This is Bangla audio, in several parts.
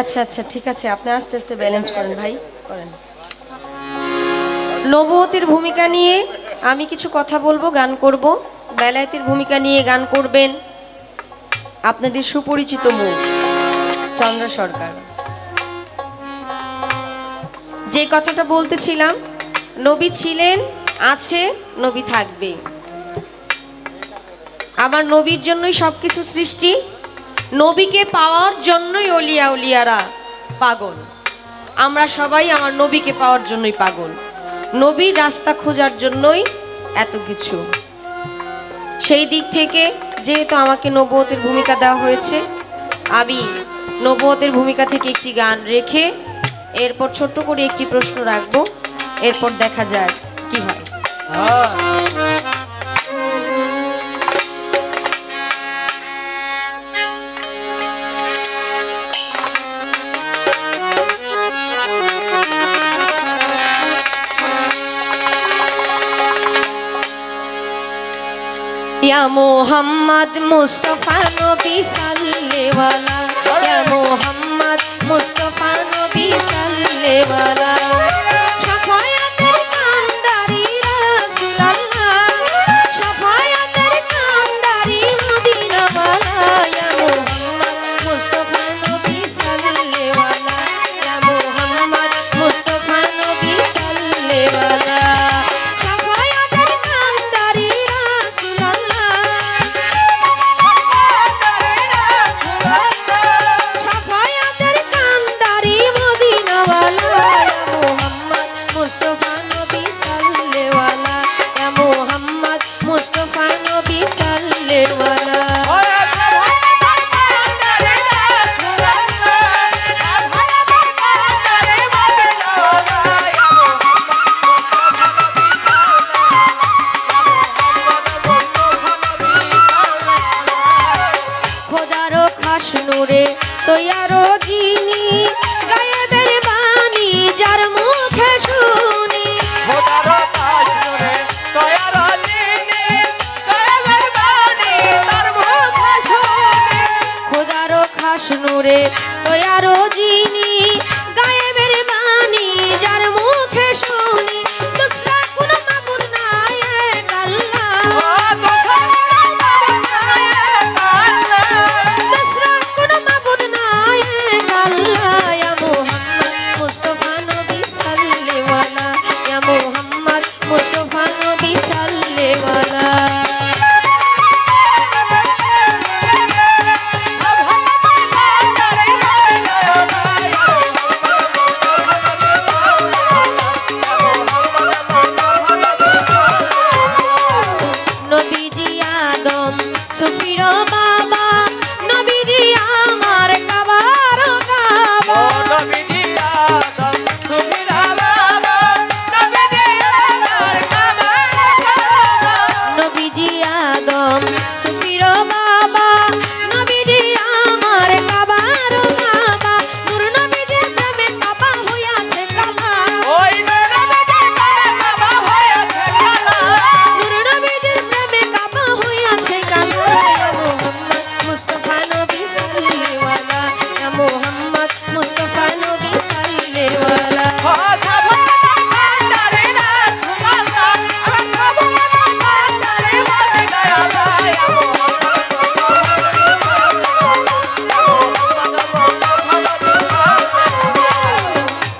আচ্ছা আচ্ছা ঠিক আছে, আপনি আস্তে আস্তে ব্যালেন্স করেন, ভাই, করেন। নবুয়তের ভূমিকা নিয়ে আমি কিছু কথা বলব, গান করব। বেলায়েতের ভূমিকা নিয়ে গান করবেন আপনাদের সুপরিচিত মুখ চন্দ্র সরকার। যে কথাটা বলতেছিলাম, নবী ছিলেন, আছে, নবী থাকবে। আমার নবীর জন্যই সব কিছু সৃষ্টি। নবীকে পাওয়ার জন্যই অলিয়া উলিয়ারা পাগল। আমরা সবাই আমার নবীকে পাওয়ার জন্যই পাগল। নবীর রাস্তা খোঁজার জন্যই এত কিছু। সেই দিক থেকে যেহেতু আমাকে নবতের ভূমিকা দেওয়া হয়েছে, আমি নবতের ভূমিকা থেকে একটি গান রেখে এরপর ছোট্ট করে একটি প্রশ্ন রাখব। এরপর দেখা যায় কি হয়। ইয়া মোহাম্মদ মুস্তফা নবী সাল্লেওয়ালা ইয়া মোহাম্মদ মুস্তফা নবী সাল্লেওয়ালা শাফায়াতের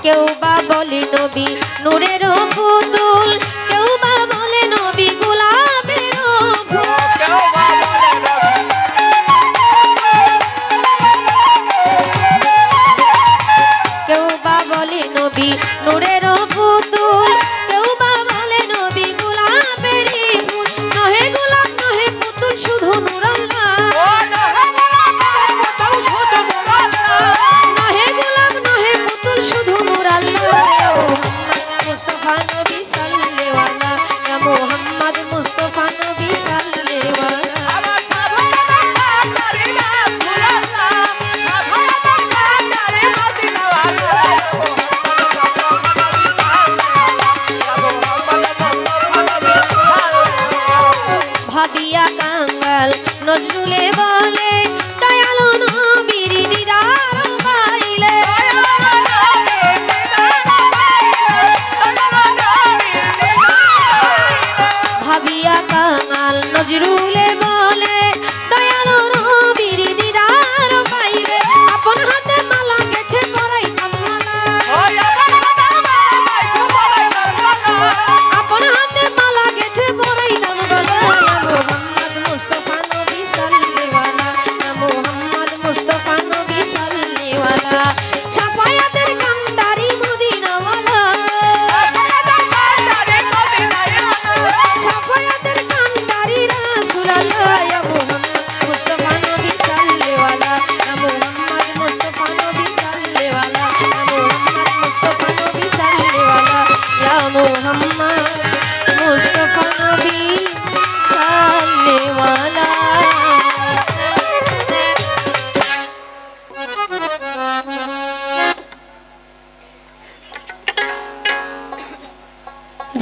কেউ বা বলি নবী নূরের পুতুল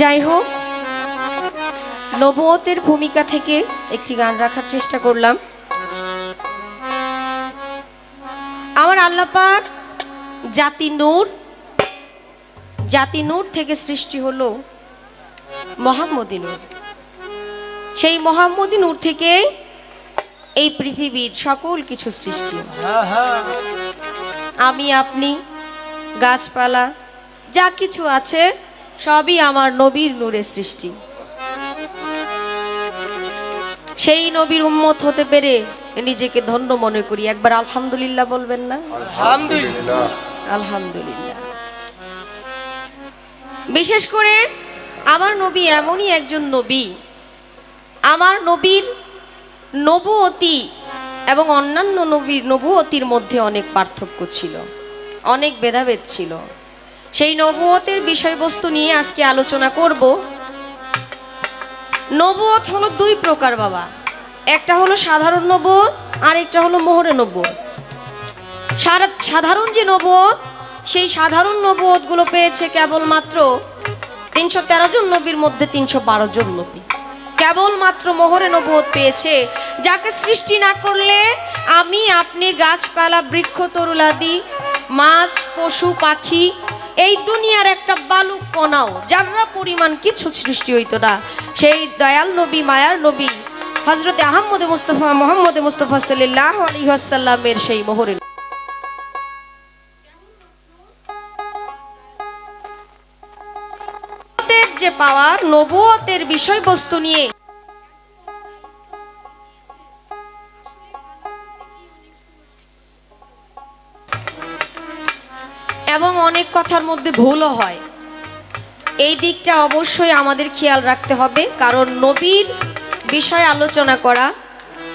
যাই হোক নবুয়তের ভূমিকা থেকে একটি গান রাখার চেষ্টা করলাম। আমার আল্লাপাক জাতি নূর জাতি নূর থেকে সৃষ্টি হলো মোহাম্মদী নূর। সেই মোহাম্মদী নূর থেকে এই পৃথিবীর সকল কিছু সৃষ্টি আমি আপনি, গাছপালা, যা কিছু আছে সবই আমার নবীর নূরে সৃষ্টি। সেই নবীর উম্মত হতে পেরে নিজেকে ধন্য মনে করি। একবার আলহামদুলিল্লাহ বলবেন না? আলহামদুলিল্লাহ। আলহামদুলিল্লাহ। বিশেষ করে আমার নবী এমনই একজন নবী। আমার নবীর নবুয়তি এবং অন্যান্য নবীর নবুয়তির মধ্যে অনেক পার্থক্য ছিল। অনেক ভেদাভেদ ছিল। সেই নবুয়তের বিষয়বস্তু নিয়ে আজকে আলোচনা করব। নবুয়ত হলো দুই প্রকার বাবা। একটা হলো সাধারণ নবুয়ত আর একটা হলো মোহরে নবুয়ত। সাধারণ যে নবুয়ত, সেই সাধারণ নবুয়তগুলো পেয়েছে কেবলমাত্র তিনশো তেরো জন নবীর মধ্যে তিনশো বারো জন নবী। কেবলমাত্র মোহরে নবুয়ত পেয়েছে, যাকে সৃষ্টি না করলে আমি, আপনি গাছপালা, বৃক্ষ, তরুলাদি, মাছ, পশু, পাখি এই দুনিয়ার একটা বালু কণাও যারা পরিমাণ কিছু সৃষ্টি হইতো না। সেই দয়াল নবী, মায়ার নবী হজরত আহম্মদ মুস্তফা, মোহাম্মদ মুস্তফা সাল্লাহ আলহিহাসাল্লামের সেই মোহরে। নবুয়তের যে পাওয়ার নবুয়তের বিষয়বস্তু নিয়ে এবং অনেক কথার মধ্যে ভুলও হয়। এই দিকটা অবশ্যই আমাদের খেয়াল রাখতে হবে, কারণ নবীর বিষয়ে আলোচনা করা,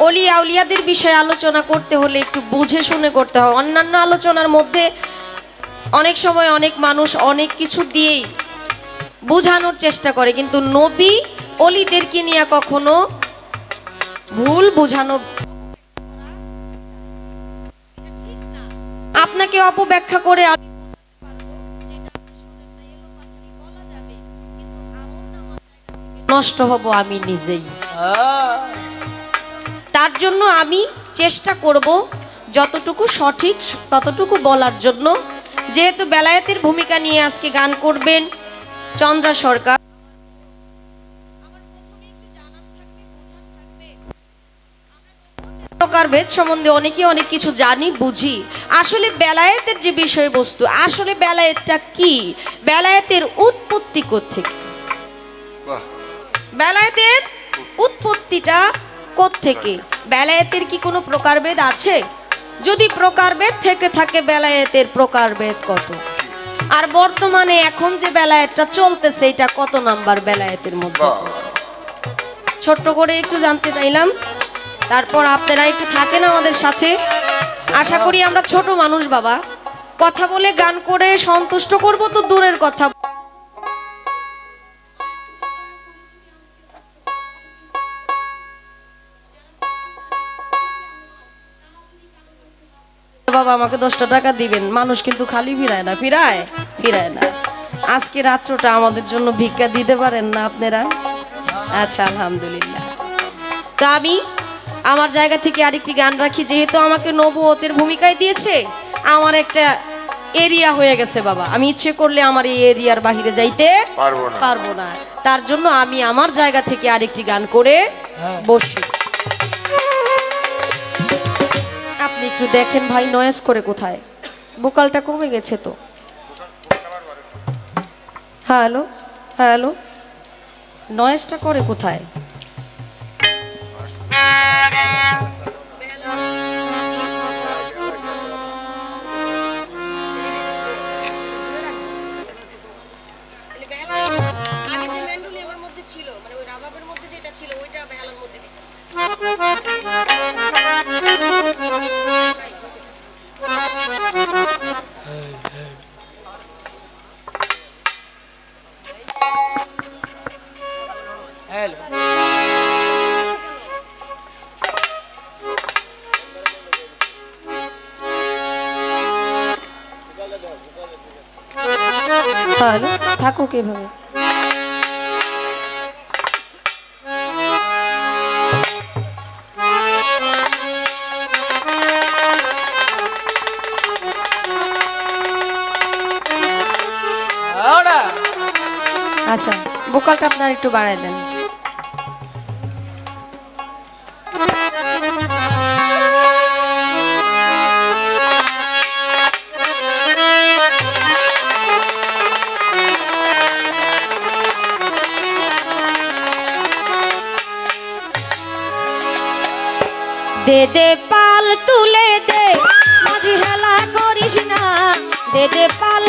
অলি আউলিয়াদের বিষয়ে আলোচনা করতে হলে একটু বুঝে শুনে করতে হয় অন্যান্য আলোচনার মধ্যে অনেক সময় অনেক মানুষ অনেক কিছু দিয়েই বোঝানোর চেষ্টা করে, কিন্তু নবী অলিদেরকে নিয়ে কখনো ভুল বোঝানো আপনাকে অপব্যাখ্যা করে নষ্ট হব আমি নিজেই। তার জন্য আমি চেষ্টা করব যতটুকু সঠিক, ততটুকু বলার জন্য। যেহেতু বেলায়েতের ভূমিকা নিয়ে আজকে গান করবেন চন্দ্রা সরকার। প্রকার ভেদ সম্বন্ধে অনেকে অনেক কিছু জানি, বুঝি। আসলে বেলায়েতের যে বিষয়বস্তু, আসলে বেলায়েতটা কি? বেলায়েতের উৎপত্তি থেকে বাহ বেলায়েতের উৎপত্তিটা থেকে বেলায়েতের কি কোনো প্রকারভেদ আছে? যদি প্রকারভেদ থেকে থাকে, বেলায়েতের প্রকারভেদ কত? আর বর্তমানে এখন যে বেলায়েতটা চলতেছে, এটা কত নাম্বার বেলায়েতের মধ্যে? ছোট্ট করে একটু জানতে চাইলাম। তারপর আপনারা একটু থাকেন আমাদের সাথে। আশা করি আমরা ছোট মানুষ, বাবা। কথা বলে গান করে সন্তুষ্ট করব তো দূরের কথা। বাবা আমাকে দশটা টাকা দিবেন। মানুষ কিন্তু খালি ফিরায় না ফিরায় ফিরায় না। আজকে রাত্রটা আমাদের জন্য ভিক্ষা দিতে পারেন না আপনারা? আচ্ছা আলহামদুলিল্লাহ। তো আমি আমার জায়গা থেকে আরেকটি গান রাখি যেহেতু আমাকে নবুয়তের ভূমিকায় দিয়েছে আমার একটা এরিয়া হয়ে গেছে বাবা। আমি ইচ্ছে করলে আমার এই এরিয়ার বাহিরে যাইতে পারব না। তার জন্য আমি আমার জায়গা থেকে আরেকটি গান করে বসি। একটু দেখেন ভাই নয়েস করে কোথায়? বোকালটা কমে গেছে তো। হ্যালো হ্যালো নয়েসটা করে কোথায়? ছিল মানে ওই রাবাবের মধ্যে যেটা ছিল, ওইটা বেহালার মধ্যে আর থাকুক কীভাবে আচ্ছা বোকালটা আপনার একটু বাড়াই দেন। de palo.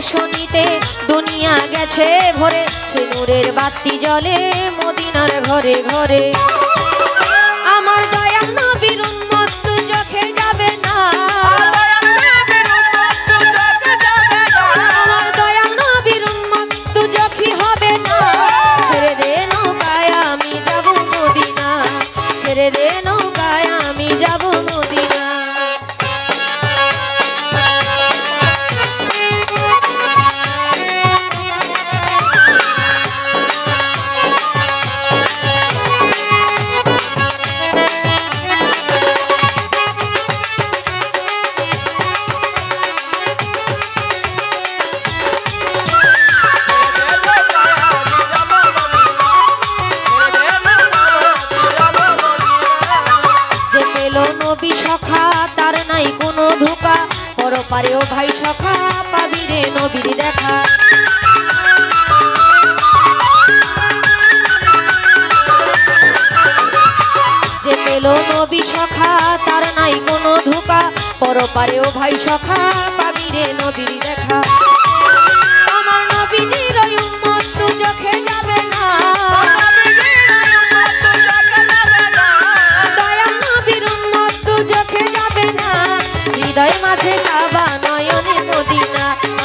রোশনীতে দুনিয়া গেছে ভরে। সে নূরের বাতি জলে মদিনার ঘরে ঘরে। পারেও ভাই সখা, পাবি রে নবীর দেখা। যে পেল নবী সখা, তার নাই কোনো ধোকা। পর পারেও ভাই সখা, পাবি রে নবীর দেখা। আমার নবীজির উন্মত দু চোখে যাবে না। দয়া নবীর উন্মত দু চোখে যাবে না। হৃদয় মাঝে কাব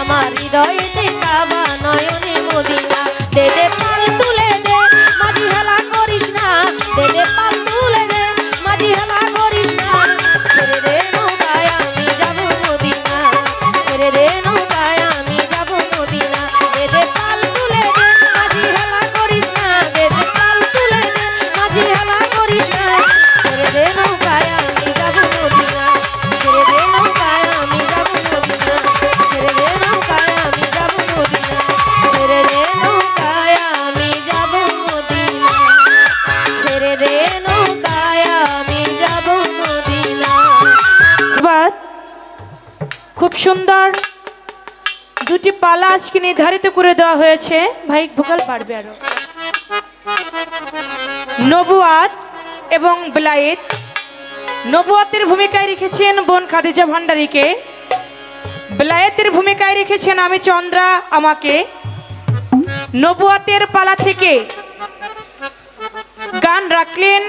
আমার হৃদয় দেখাবা নয়নে মদিনা। দেদে পাল সুন্দর দুটি পালা আজকে নির্ধারিত করে দেওয়া হয়েছে। ভাই, ভোগাল পারবে আরও। নবুয়াত এবং ব্লাইত নবুয়াতের ভূমিকায় রেখেছেন বোন খাদিজা ভান্ডারীকে। ব্লায়েতের ভূমিকায় রেখেছেন আমি চন্দ্রা আমাকে। নবুয়াতের পালা থেকে গান রাখলেন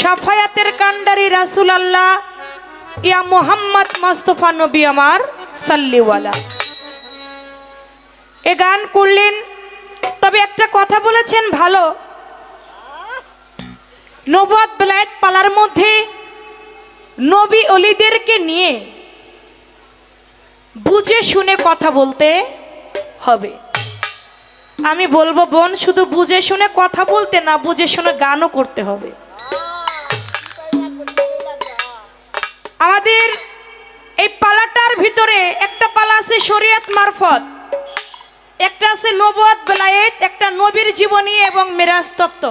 সাফায়াতের কান্ডারি রাসুল আল্লাহ ইয়া মোহাম্মদ মোস্তফা নবী আমার সাল্লিওয়ালা। এ গান করলেন, তবে একটা কথা বলেছেন ভালো। নবাদ বেলায়েত পালার মধ্যে নবী অলিদেরকে নিয়ে বুঝে শুনে কথা বলতে হবে। আমি বলব, বোন, শুধু বুঝে শুনে কথা বলতে না, বুঝে শুনে গানও করতে হবে। আমাদের এই পালাটার ভিতরে একটা পালা আছে শরিয়াত মারফত। একটা আছে নবুয়াত বেলায়েত একটা নবীর জীবনী এবং মেরাজ তত্ত্ব।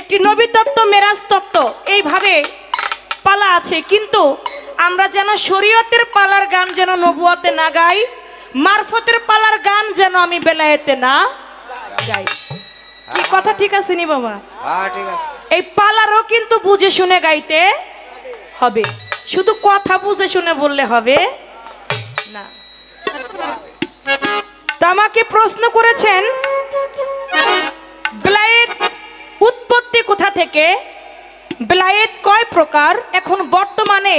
একটি নবী তত্ত্ব মেরাজ তত্ত্ব এইভাবে পালা আছে। কিন্তু আমরা যেন শরীয়তের পালার গান যেন নবুয়াতে না গাই মারফতের পালার গান যেন আমি বেলায়েতে না গাই। কি কথা ঠিক আছে নি বাবা? হ্যাঁ ঠিক এই পালারও কিন্তু বুঝে শুনে গাইতে হবে। শুধু কথা বুঝে শুনে বললে হবে? না। আমাকে প্রশ্ন করেছেন ব্লায়েত উৎপত্তি কোথা থেকে? ব্লায়েত কয় প্রকার? এখন বর্তমানে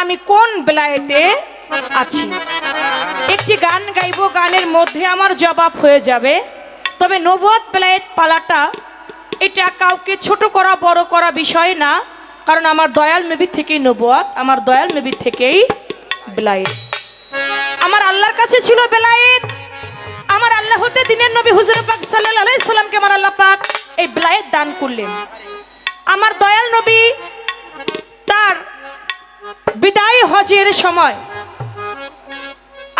আমি কোন ব্লায়েতে আছি? একটি গান গাইবো, গানের মধ্যে আমার জবাব হয়ে যাবে। তবে নবত বেলায়েত পালাটা এটা কাউকে ছোট করা, বড় করা বিষয় না। কারণ আমার দয়াল নবীর থেকেই নবুয়াত, আমার দয়াল নবীর থেকেই বেলায়েত। আমার আল্লাহর কাছে ছিল বেলায়েত। আমার আল্লাহ হতে দিনের নবী হুজুর পাক আলাইহি সাল্লামকে আমার আল্লাহ পাক এই বেলায়েত দান করলেন। আমার দয়াল নবী তার বিদায় হজের সময়,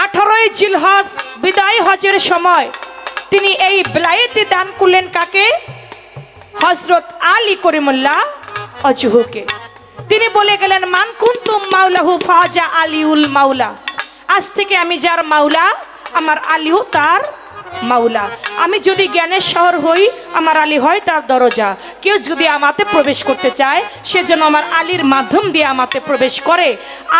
আঠারোই জিলহজ বিদায় হজের সময় তিনি এই বেলায়েতে দান করলেন কাকে? হজরত আলী করিমুল্লাহ অজহুকে। তিনি বলে গেলেন, মান কুন্তুম মাওলাহু ফাজা আলিউল মাওলা। আজ থেকে আমি যার মাওলা, আমার আলীও তার মাওলা। আমি যদি জ্ঞানের শহর হই, আমার আলী হয় তার দরজা। কেউ যদি আমাতে প্রবেশ করতে চায়, সে যেন আমার আলীর মাধ্যম দিয়ে আমাতে প্রবেশ করে।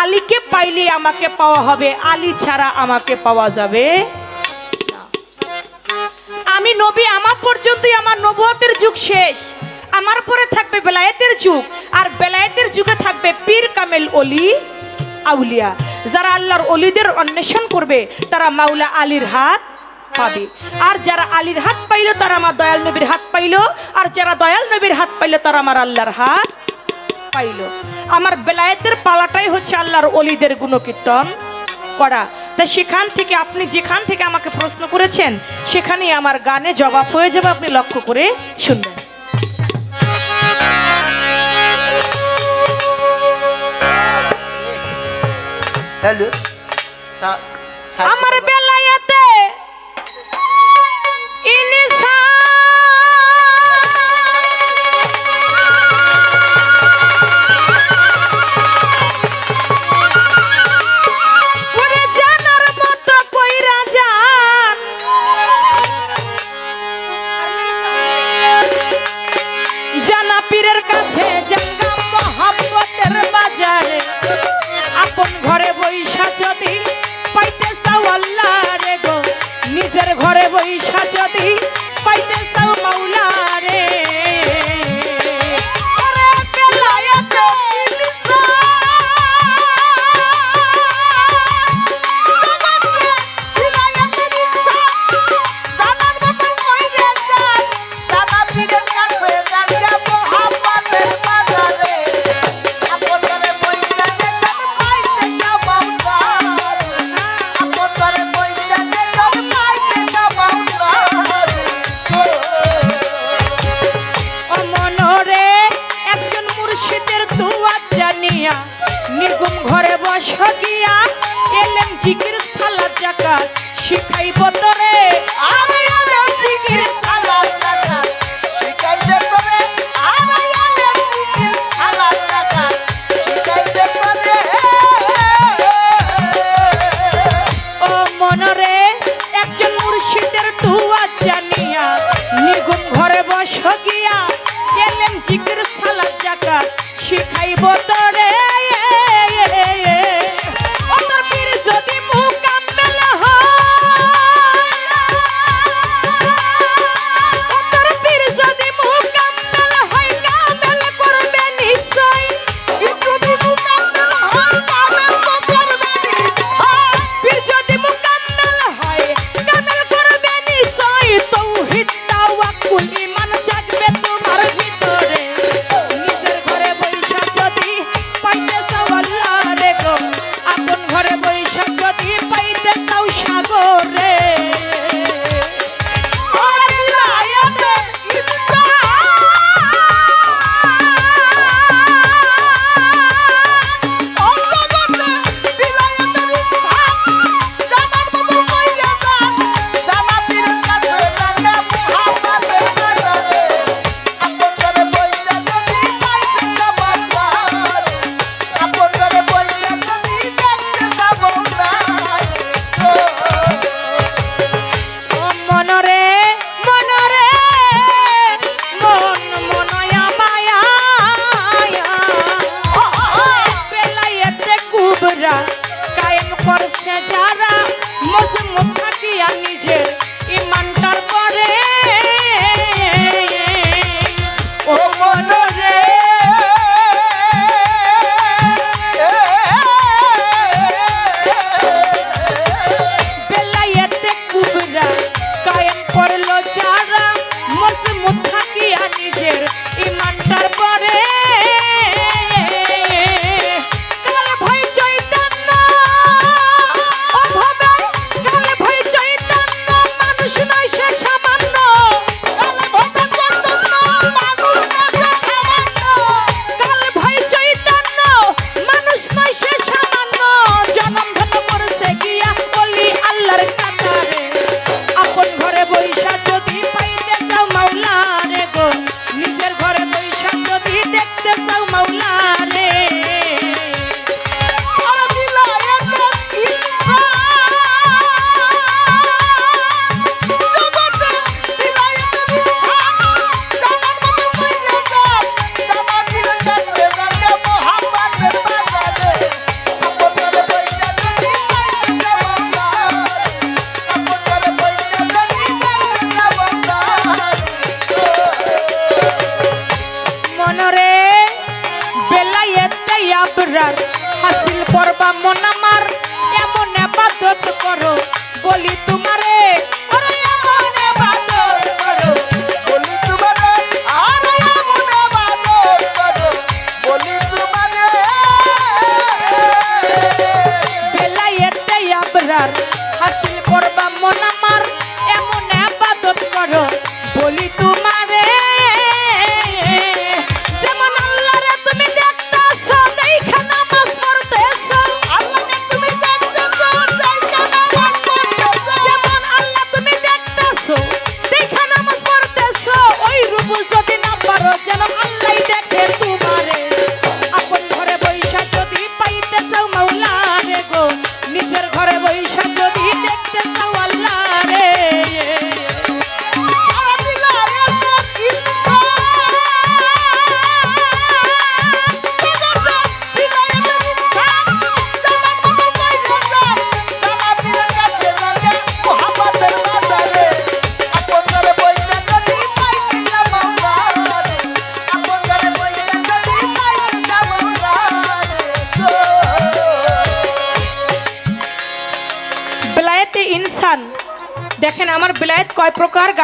আলীকে পাইলে আমাকে পাওয়া হবে, আলী ছাড়া আমাকে পাওয়া যাবে আমি নবী, আমার পর্যন্তই আমার নবুয়তের যুগ শেষ। আমার পরে থাকবে বেলায়েতের যুগ, আর বেলায়েতের যুগে থাকবে পীর কামেল অলি আউলিয়া। যারা আল্লাহর অলিদের অন্বেষণ করবে, তারা মাওলা আলীর হাত পাবে। আর যারা আলীর হাত পাইলো, তারা আমার দয়াল নবীর হাত পাইল। আর যারা দয়াল নবীর হাত পাইল, তারা আমার আল্লাহর হাত পাইলো। আমার বেলায়েতের পালাটাই হচ্ছে আল্লাহর অলিদের গুণকীর্তন করা। তা সেখান থেকে আপনি যেখান থেকে আমাকে প্রশ্ন করেছেন, সেখানেই আমার গানে জবাব হয়ে যাবে, আপনি লক্ষ্য করে শুনবেন। হ্যালো আমার বেলায়েতে শিখাইব তোরে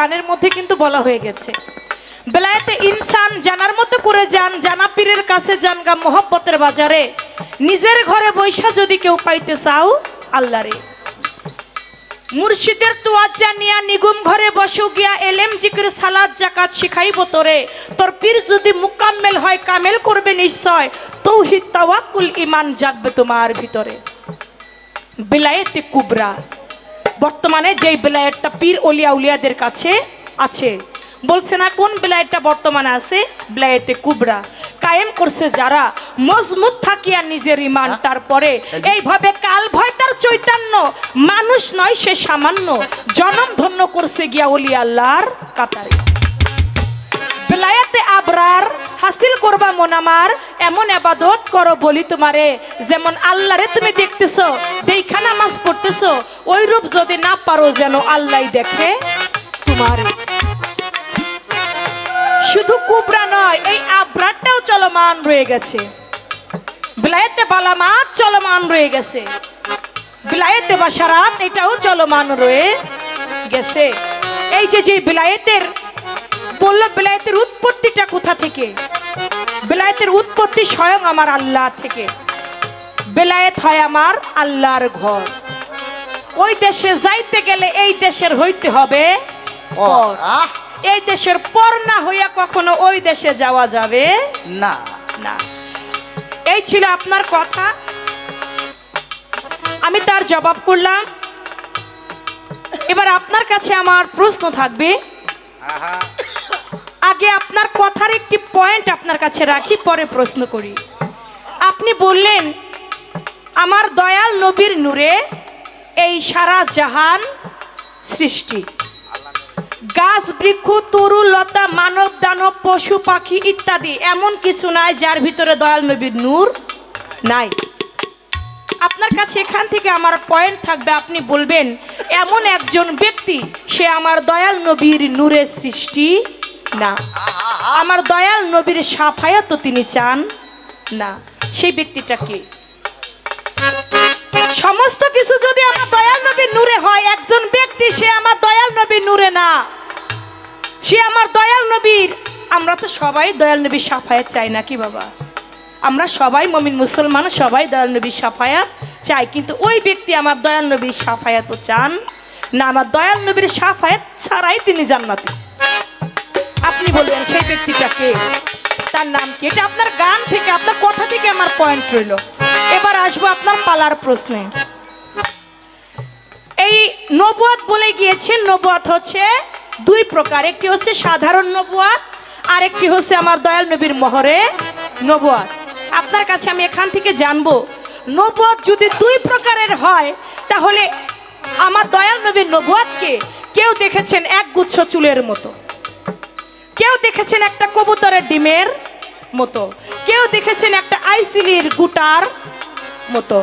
গানের মধ্যে কিন্তু বলা হয়ে গেছে। বেলায়েতে ইনসান জানার মতো করে যান, জানা পীরের কাছে যান গা মোহব্বতের বাজারে। নিজের ঘরে বৈশা যদি কেউ পাইতে চাও আল্লাহরে মুর্শিদের তোয়াজ্জা নিয়া নিগুম ঘরে বসু গিয়া এলেম, জিকির সালাদ জাকাত শিখাইব তোরে। তোর পীর যদি মুকাম্মেল হয়, কামেল করবে নিশ্চয়। তৌহিদ, তাওয়াক্কুল ইমান জাগবে তোমার ভিতরে। বিলায়েতে কুবরা। বর্তমানে যেই বিলায়েতটা পীর অলিয়া উলিয়াদের কাছে আছে। বলছে না কোন বিলায়েতটা বর্তমানে আছে? বেলায়েতে কুবরা। কায়েম করছে যারা মজমুত থাকিয়া নিজের ইমান তারপরে এইভাবে কাল ভয় তার চৈতন্য। মানুষ নয় সে সামান্য। জনম ধন্য করছে গিয়া অলি আল্লাহর কাতারে। বেলায়েতে আবরা করার হাসিল করবা মন আমার, এমন আবাদত করো বলি তোমারে। যেমন আল্লাহরে তুমি দেখতেছো দেখা নামাজ পড়তেছো ওই রূপ যদি না পারো যেন আল্লাহ দেখে তোমারে। শুধু কুবরা নয়, এই আবরারটাও চলমান রয়ে গেছে। বিলায়েতে বালামাত চলমান রয়ে গেছে। বিলায়েতে বাসারাত এটাও চলমান রয়ে গেছে। এই যে যে বিলায়েতের বলল বিলায়েতের উৎপত্তিটা কোথা থেকে? বিলায়েতের উৎপত্তি স্বয়ং আমার আল্লাহ থেকে। বেলায়েত হয় আমার আল্লাহর ঘর। ওই দেশে যাইতে গেলে এই দেশের হইতে হবে পর। এই দেশের পর না হইয়া কখনো ওই দেশে যাওয়া যাবে না। না। এই ছিল আপনার কথা। আমি তার জবাব করলাম। এবার আপনার কাছে আমার প্রশ্ন থাকবে। আগে আপনার কথার একটি পয়েন্ট আপনার কাছে রাখি, পরে প্রশ্ন করি। আপনি বললেন, আমার দয়াল নবীর নূরে এই সারা জাহান সৃষ্টি। গাছ, বৃক্ষ, তরু, লতা, মানব, দানব, পশু, পাখি ইত্যাদি, এমন কিছু নাই যার ভিতরে দয়াল নবীর নূর নাই। আপনার কাছে এখান থেকে আমার পয়েন্ট থাকবে, আপনি বলবেন, এমন একজন ব্যক্তি, সে আমার দয়াল নবীর নূরের সৃষ্টি না। আমার দয়াল নবীর সাফায়া তো তিনি চান না। সেই ব্যক্তিটা কে? সমস্ত কিছু যদি আমার দয়াল নবীর নূরে হয়, একজন ব্যক্তি, সে আমার দয়াল নবীর নূরে না। সে আমার দয়াল নবীর। আমরা তো সবাই দয়াল নবীর সাফায়াত চাই নাকি বাবা? আমরা সবাই মমিন মুসলমান, সবাই দয়াল নবীর সাফায়াত চাই। কিন্তু ওই ব্যক্তি আমার দয়াল নবীর সাফায়াতও চান না। আমার দয়াল নবীর সাফায়াত ছাড়াই তিনি জান্নাতি। আপনি বলবেন সেই ব্যক্তিটাকে তার নাম কি? এটা আপনার গান থেকে, আপনার কথা থেকে আমার পয়েন্ট রইল। এবার আসব আপনার পালার প্রশ্নে। এই নবুয়াত বলে গিয়েছে নবুয়াত হচ্ছে দুই প্রকার। একটি হচ্ছে সাধারণ নবুয়াত আর একটি হচ্ছে আমার দয়াল নবীর মহরে নবুয়াত আপনার কাছে আমি এখান থেকে জানব নবুয়াত যদি দুই প্রকারের হয়, তাহলে আমার দয়াল নবীর নবুয়াতকে কেউ দেখেছেন এক গুচ্ছ চুলের মতো। কেউ দেখেছেন একটা কবুতরের ডিমের মতো? কেউ দেখেছেন একটা আইসিলির গুটার মতো?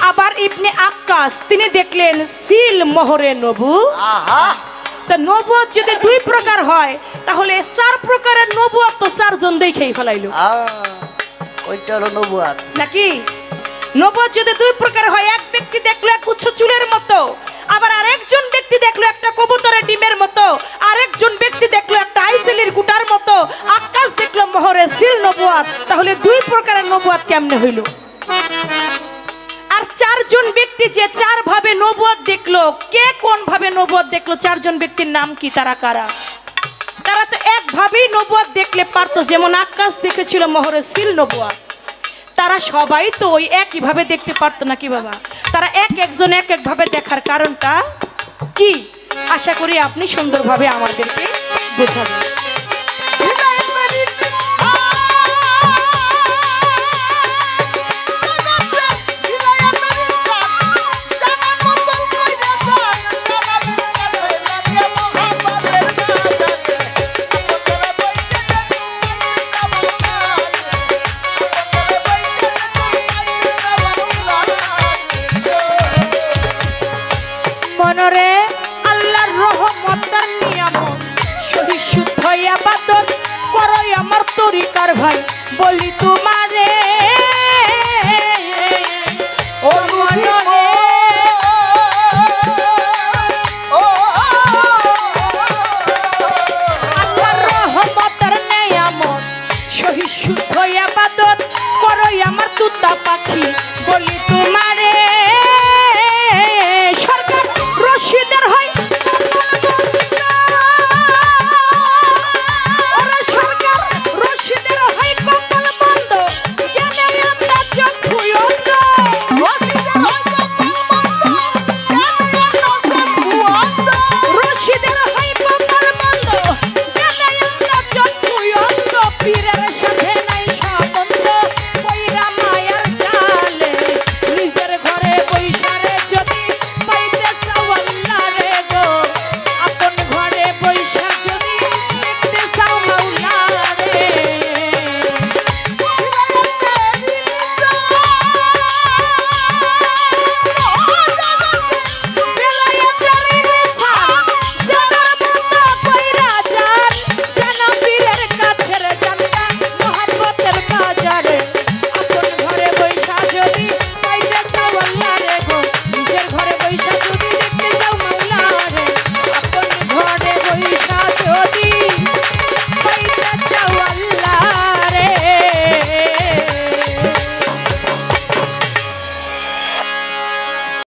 আবার ইবনে আকাশ তিনি দেখলেন সিল মোহরে নবু। আহা! তা নবুয়ত যদি দুই প্রকার হয় তাহলে চার প্রকারের নবুয়ত তো চারজন দেখেই ফেলাইলো। ওইটা হলো নবুয়াত। নাকি? নবুয়ত যদি দুই প্রকার হয় এক ব্যক্তি দেখল এক উচ্চ চুলের মতো আবার আরেকজন ব্যক্তি দেখল একটা কবুতরের ডিমের মতো। আরেকজন ব্যক্তি দেখল একটা আইসেলির গুটার মতো। আকাশ দেখল মোহরে সিল নবুয়াত। তাহলে দুই প্রকারের নবুয়াত কেমনে হইল? আর চারজন ব্যক্তি যে চার ভাবে নবুয়াত দেখল, কে কোন ভাবে নবুয়াত দেখল, চারজন ব্যক্তির নাম কি, তারা কারা? তারা তো একভাবেই নবুয়াত দেখলে পারতো, যেমন আকাশ দেখেছিল মোহরে সিল নবুয়াত। তারা সবাই তো ওই একইভাবে দেখতে পারতো না কি বাবা? তারা এক একজন এক একভাবে দেখার কারণটা কি? আশা করি আপনি সুন্দরভাবে আমাদেরকে বোঝাবেন।